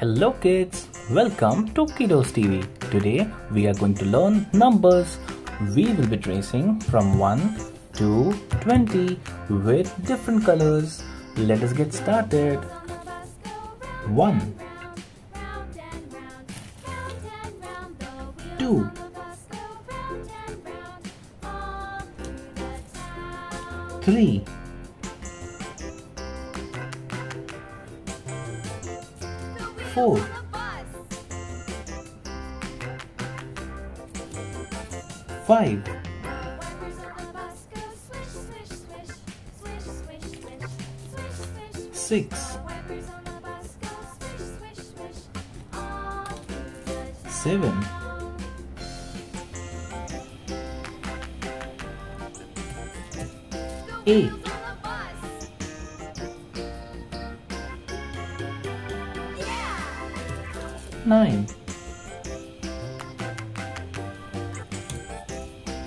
Hello kids, welcome to Kiddos TV. Today we are going to learn numbers. We will be tracing from 1 to 20 with different colors. Let us get started. 1 2 3 four. Five. Six. Seven. Eight. Nine,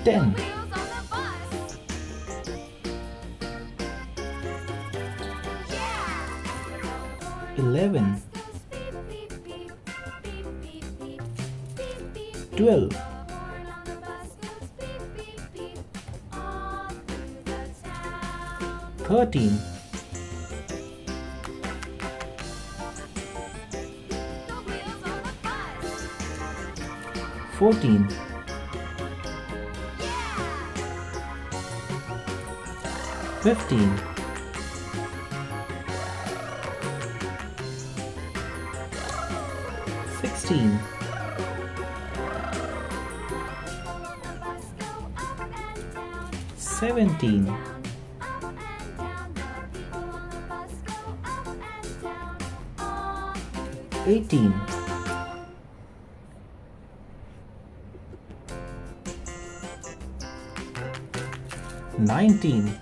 ten, eleven, twelve, thirteen. 14 15 16 17 18 nineteen,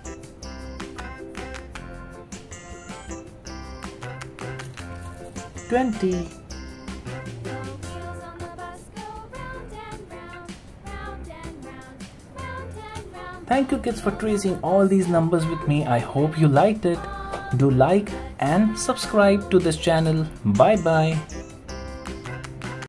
twenty, Thank you kids for tracing all these numbers with me. I hope you liked it. Do like and subscribe to this channel. Bye bye.